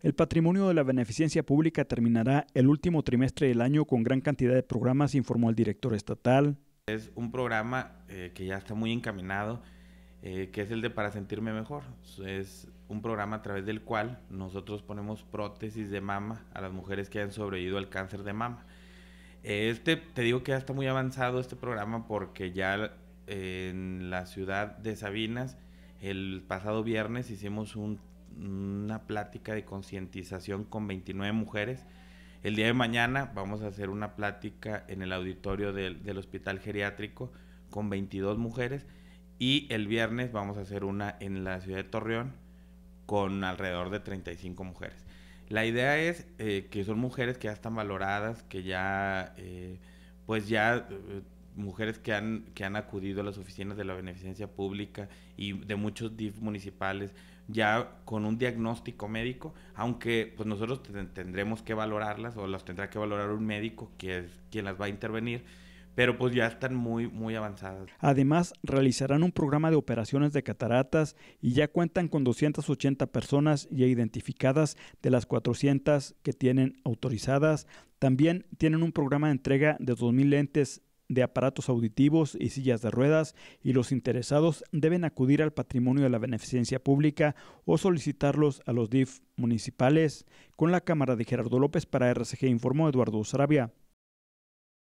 El patrimonio de la beneficencia pública terminará el último trimestre del año con gran cantidad de programas, informó el director estatal. Es un programa eh, que ya está muy encaminado, eh, que es el de Para Sentirme Mejor. Es un programa a través del cual nosotros ponemos prótesis de mama a las mujeres que han sobrevivido al cáncer de mama. Este, te digo que ya está muy avanzado este programa porque ya en la ciudad de Sabinas, el pasado viernes hicimos una plática de concientización con 29 mujeres. El día de mañana vamos a hacer una plática en el auditorio del, del hospital geriátrico con 22 mujeres y el viernes vamos a hacer una en la ciudad de Torreón con alrededor de 35 mujeres. La idea es eh, que son mujeres que ya están valoradas, que ya, eh, pues ya, eh, mujeres que han, que han acudido a las oficinas de la beneficencia pública y de muchos DIF municipales, ya con un diagnóstico médico, aunque pues nosotros tendremos que valorarlas o las tendrá que valorar un médico que es quien las va a intervenir pero pues ya están muy, muy avanzadas. Además, realizarán un programa de operaciones de cataratas y ya cuentan con 280 personas ya identificadas de las 400 que tienen autorizadas. También tienen un programa de entrega de 2.000 lentes de aparatos auditivos y sillas de ruedas y los interesados deben acudir al patrimonio de la beneficencia pública o solicitarlos a los DIF municipales. Con la cámara de Gerardo López para RCG informó Eduardo Sarabia.